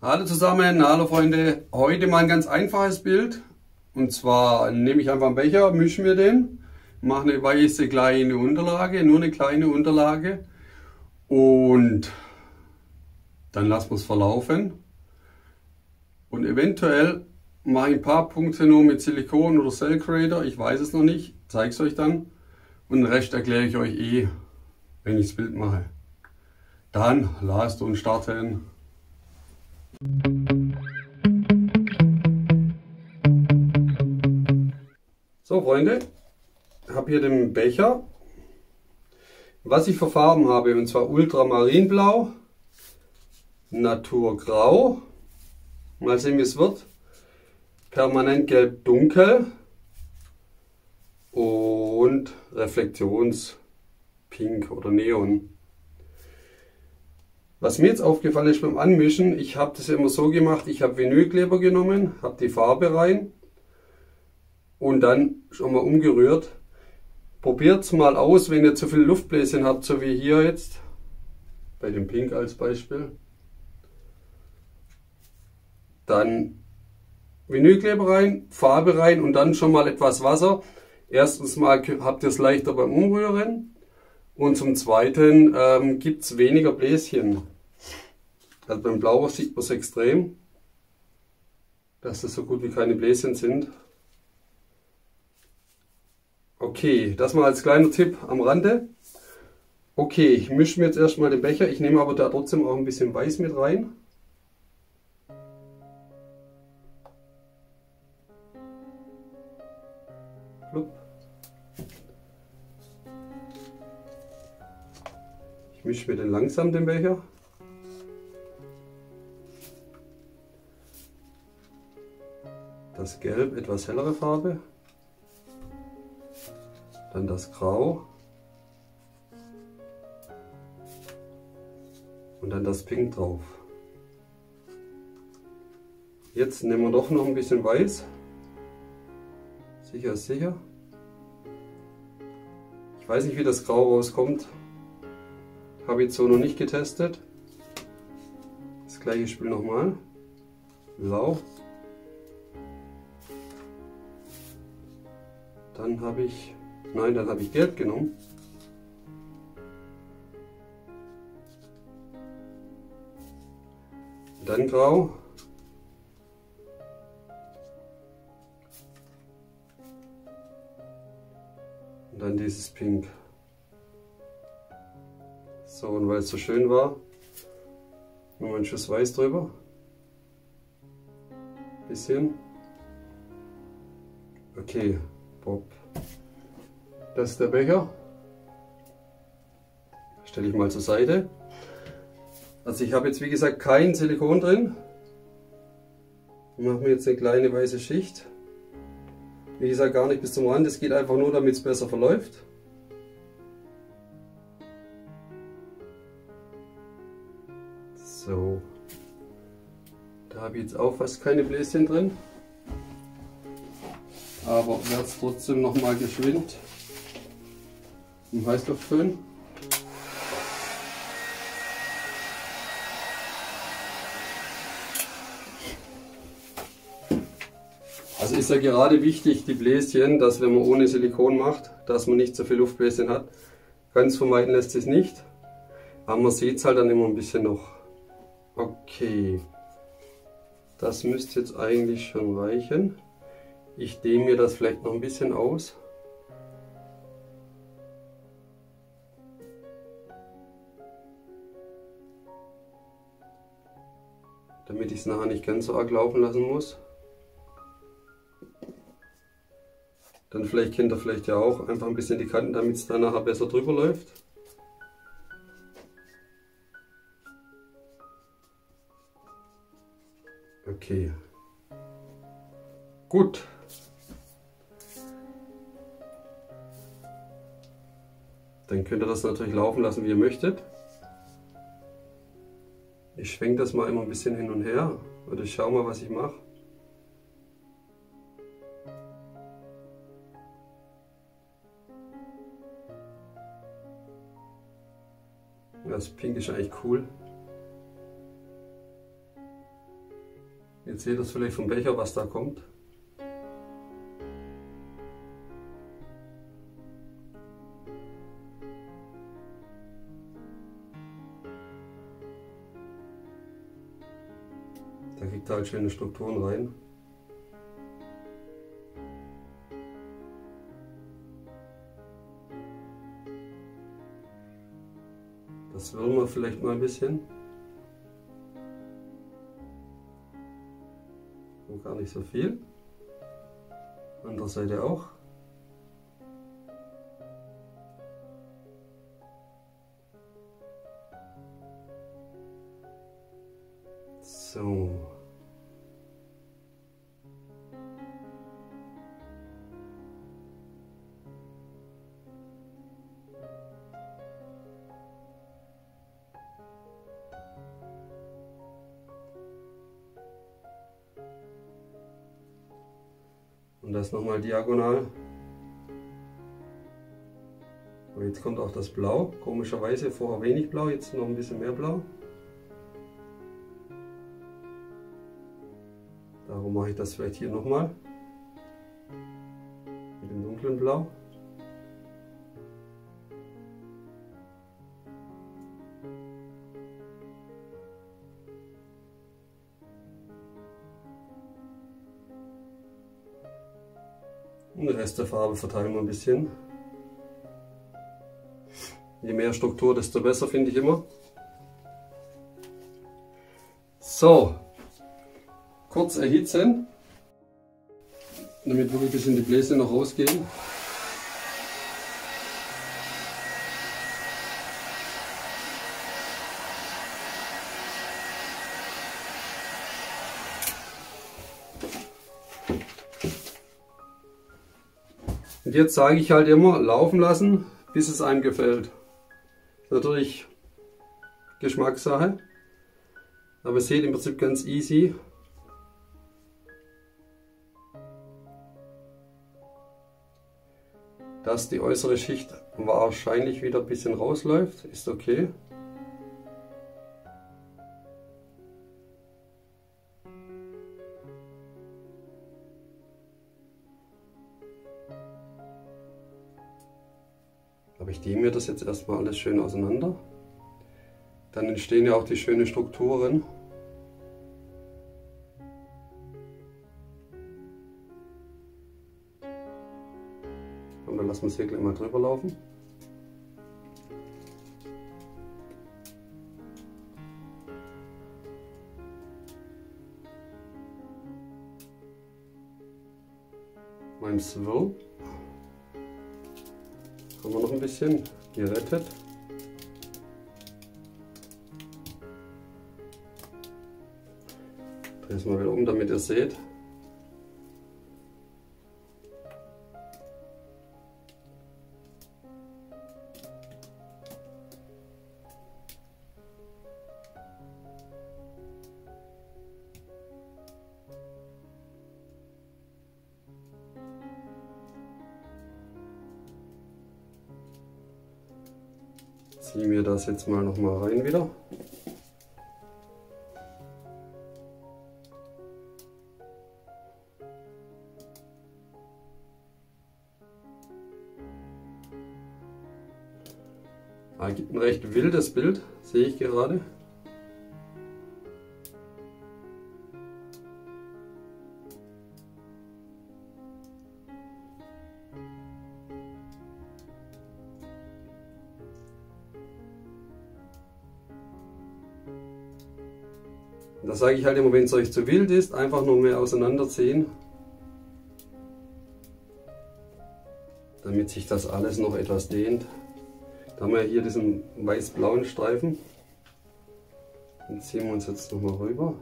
Hallo zusammen, hallo Freunde. Heute mal ein ganz einfaches Bild. Und zwar nehme ich einfach einen Becher, mische mir den, mache eine weiße kleine Unterlage, nur eine kleine Unterlage. Und dann lassen wir es verlaufen. Und eventuell mache ich ein paar Punkte nur mit Silikon oder Cell Creator. Ich weiß es noch nicht, zeige es euch dann. Und den Rest erkläre ich euch eh, wenn ich das Bild mache. Dann lasst uns starten. So Freunde, ich habe hier den Becher, was ich für Farben habe, und zwar Ultramarinblau, Naturgrau, mal sehen wie es wird, Permanent Gelb Dunkel und Reflektionspink oder Neon. Was mir jetzt aufgefallen ist beim Anmischen, ich habe das immer so gemacht, ich habe Vinylkleber genommen, habe die Farbe rein und dann schon mal umgerührt. Probiert es mal aus, wenn ihr zu viel Luftbläschen habt, so wie hier jetzt, bei dem Pink als Beispiel. Dann Vinylkleber rein, Farbe rein und dann schon mal etwas Wasser. Erstens mal habt ihr es leichter beim Umrühren und zum Zweiten ähm, gibt es weniger Bläschen. Also beim Blauer sieht man es extrem, dass das so gut wie keine Bläschen sind. Okay, das mal als kleiner Tipp am Rande. Okay, ich mische mir jetzt erstmal den Becher. Ich nehme aber da trotzdem auch ein bisschen Weiß mit rein. Mische mir den langsam den Becher. Das Gelb, etwas hellere Farbe. Dann das Grau. Und dann das Pink drauf. Jetzt nehmen wir doch noch ein bisschen Weiß. Sicher ist sicher. Ich weiß nicht, wie das Grau rauskommt. Habe ich so noch nicht getestet. Das gleiche Spiel nochmal. Blau. Dann habe ich, nein, dann habe ich Gelb genommen. Dann Grau. Und dann dieses Pink. So, und weil es so schön war, nur ein Schuss Weiß drüber. Bisschen. Okay, Bob. Das ist der Becher. Stelle ich mal zur Seite. Also ich habe jetzt wie gesagt kein Silikon drin. Ich mache mir jetzt eine kleine weiße Schicht. Wie gesagt gar nicht bis zum Rand, es geht einfach nur damit es besser verläuft. So. Da habe ich jetzt auch fast keine Bläschen drin. Aber werde es trotzdem noch mal geschwind im Heißluftföhn. Also ist ja gerade wichtig, die Bläschen, dass wenn man ohne Silikon macht, dass man nicht so viel Luftbläschen hat. Ganz vermeiden lässt sich nicht. Aber man sieht es halt dann immer ein bisschen noch. Okay, das müsste jetzt eigentlich schon reichen. Ich dehne mir das vielleicht noch ein bisschen aus. Damit ich es nachher nicht ganz so arg laufen lassen muss. Dann vielleicht kennt ihr vielleicht ja auch einfach ein bisschen die Kanten, damit es dann nachher besser drüber läuft. Okay. Gut. Dann könnt ihr das natürlich laufen lassen, wie ihr möchtet. Ich schwenke das mal immer ein bisschen hin und her oder ich schaue mal, was ich mache. Das Pink ist eigentlich cool. Jetzt seht ihr es vielleicht vom Becher, was da kommt. Da kriegt er halt schöne Strukturen rein. Das wollen wir vielleicht mal ein bisschen. Gar nicht so viel. Andere Seite auch. Das nochmal diagonal. Und jetzt kommt auch das Blau. Komischerweise vorher wenig Blau, jetzt noch ein bisschen mehr Blau. Darum mache ich das vielleicht hier nochmal. Mit dem dunklen Blau. Den Rest der Farbe verteilen wir ein bisschen. Je mehr Struktur, desto besser finde ich immer. So, kurz erhitzen, damit wirklich bis in die Bläse noch rausgehen. Jetzt sage ich halt immer, laufen lassen, bis es einem gefällt. Natürlich Geschmackssache, aber ihr seht im Prinzip ganz easy. Dass die äußere Schicht wahrscheinlich wieder ein bisschen rausläuft, ist okay. Dehne mir das jetzt erstmal alles schön auseinander. Dann entstehen ja auch die schönen Strukturen. Und dann lassen wir es hier gleich mal drüber laufen. Mein Swirl haben wir noch ein bisschen gerettet. Dreh es mal wieder um, damit ihr seht. Ziehen wir das jetzt mal noch mal rein wieder. Ah, gibt ein recht wildes Bild, sehe ich gerade. Da sage ich halt immer, wenn es euch zu wild ist, einfach nur mehr auseinanderziehen. Damit sich das alles noch etwas dehnt. Da haben wir hier diesen weiß-blauen Streifen. Den ziehen wir uns jetzt nochmal rüber.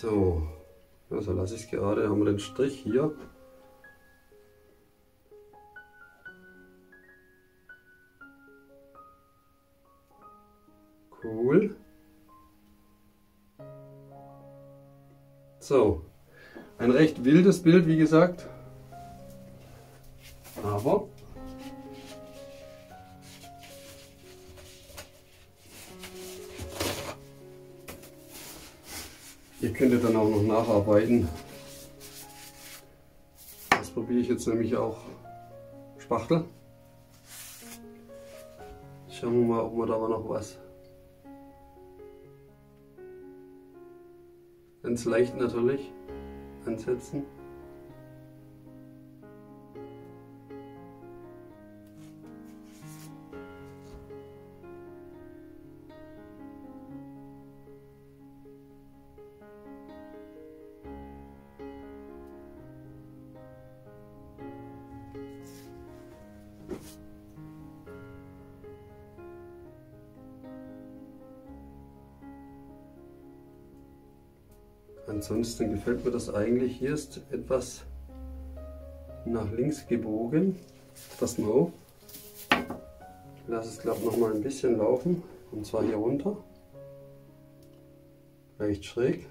So, also lasse ich es gerade, haben wir den Strich hier. Cool. So, ein recht wildes Bild, wie gesagt. Nacharbeiten. Das probiere ich jetzt nämlich auch Spachtel. Schauen wir mal, ob wir da noch was. Ganz leicht natürlich ansetzen. Ansonsten gefällt mir das eigentlich. Hier ist etwas nach links gebogen. Pass mal auf. Ich lasse es glaube noch mal ein bisschen laufen. Und zwar hier runter. Leicht schräg.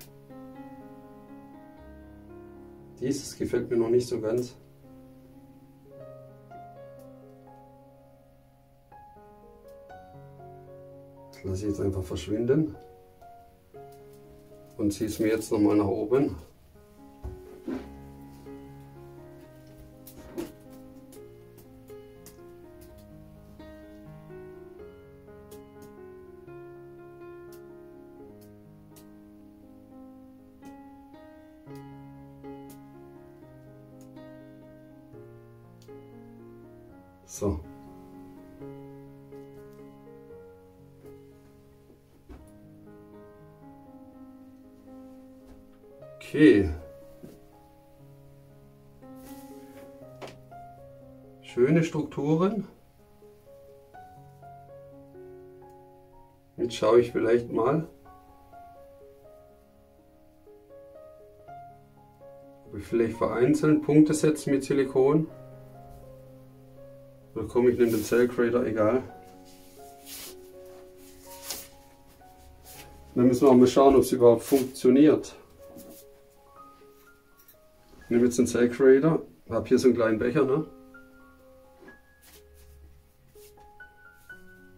Dieses gefällt mir noch nicht so ganz. Das lasse ich jetzt einfach verschwinden und ziehe es mir jetzt nochmal nach oben. So. Okay. Schöne Strukturen. Jetzt schaue ich vielleicht mal, ob ich vielleicht vereinzelt Punkte setze mit Silikon. Oder komme ich in den Cell Creator, egal. Dann müssen wir mal schauen, ob es überhaupt funktioniert. Ich nehme jetzt den Cell Creator, habe hier so einen kleinen Becher, ne?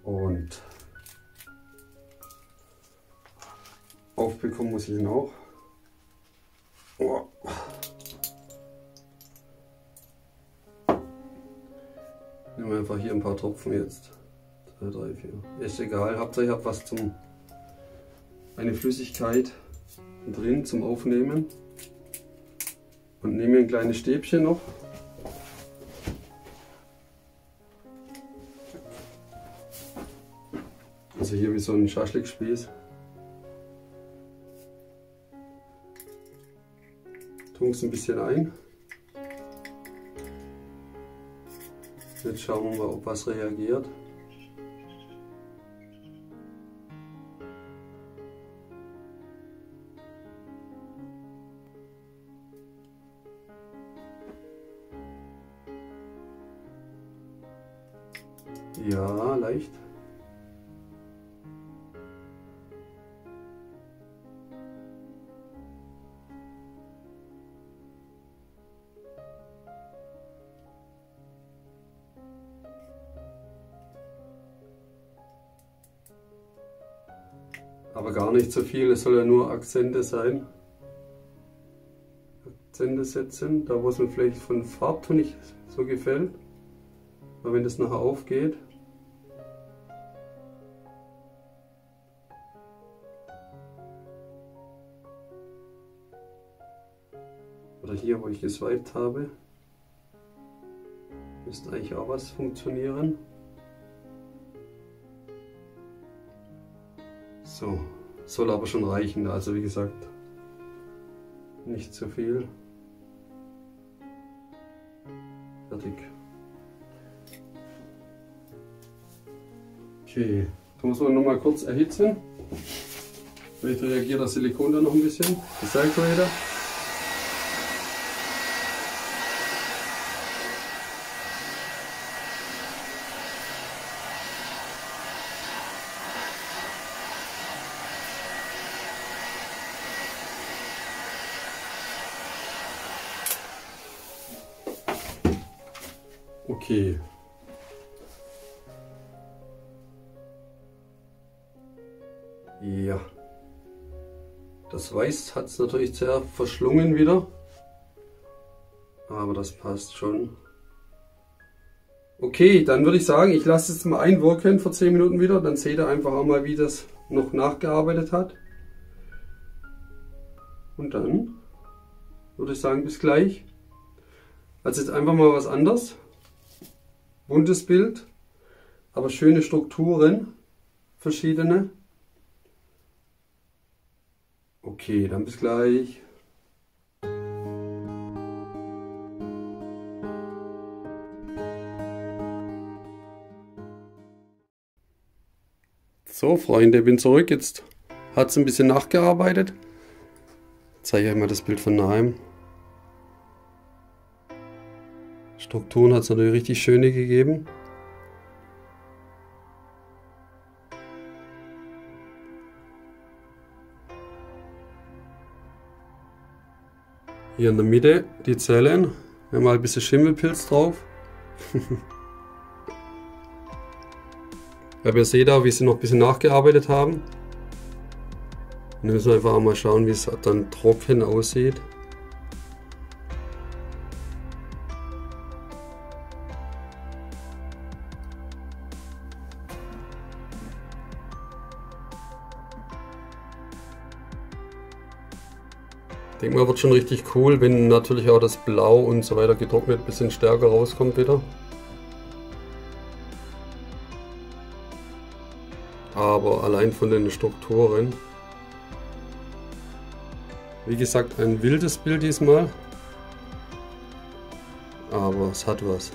Und aufbekommen muss ich ihn auch. Oh. Nehmen wir einfach hier ein paar Tropfen jetzt. 2, 3, 4. Ist egal, Hauptsache ich habe was zum eine Flüssigkeit drin zum Aufnehmen und nehme ein kleines Stäbchen noch. Also hier wie so ein Schaschlikspieß. Tun es ein bisschen ein. Jetzt schauen wir ob was reagiert. Aber gar nicht so viel, es soll ja nur Akzente sein. Akzente setzen, da wo es mir vielleicht von Farbton nicht so gefällt. Aber wenn das nachher aufgeht, oder hier, wo ich geswiped habe, müsste eigentlich auch was funktionieren. So, soll aber schon reichen, also wie gesagt, nicht zu viel. Fertig. Okay, da muss man noch mal kurz erhitzen. Vielleicht reagiert das Silikon dann noch ein bisschen. Das Circulator. Okay. Ja. Das Weiß hat es natürlich sehr verschlungen wieder. Aber das passt schon. Okay, dann würde ich sagen, ich lasse es mal einwirken für 10 Minuten wieder. Dann seht ihr einfach auch mal, wie das noch nachgearbeitet hat. Und dann würde ich sagen, bis gleich. Also jetzt einfach mal was anderes. Buntes Bild, aber schöne Strukturen, verschiedene. Okay, dann bis gleich. So Freunde, bin zurück. Jetzt hat es ein bisschen nachgearbeitet. Zeige ich euch mal das Bild von nahem. Strukturen hat es natürlich richtig schöne gegeben. Hier in der Mitte die Zellen. Wir haben mal ein bisschen Schimmelpilz drauf. Aber ihr seht auch, wie sie noch ein bisschen nachgearbeitet haben. Dann müssen wir einfach mal schauen, wie es dann trocken aussieht. Denke mal, wird schon richtig cool, wenn natürlich auch das Blau und so weiter getrocknet ein bisschen stärker rauskommt wieder. Aber allein von den Strukturen. Wie gesagt, ein wildes Bild diesmal. Aber es hat was.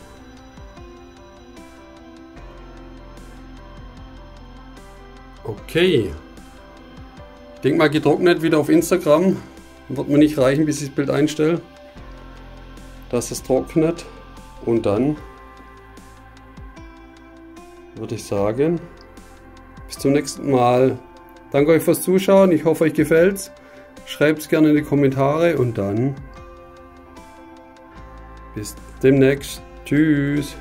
Okay. Ich denke mal getrocknet wieder auf Instagram. Wird mir nicht reichen, bis ich das Bild einstelle. Dass es trocknet. Und dann würde ich sagen, bis zum nächsten Mal. Danke euch fürs Zuschauen. Ich hoffe, euch gefällt's. Schreibt es gerne in die Kommentare und dann bis demnächst. Tschüss.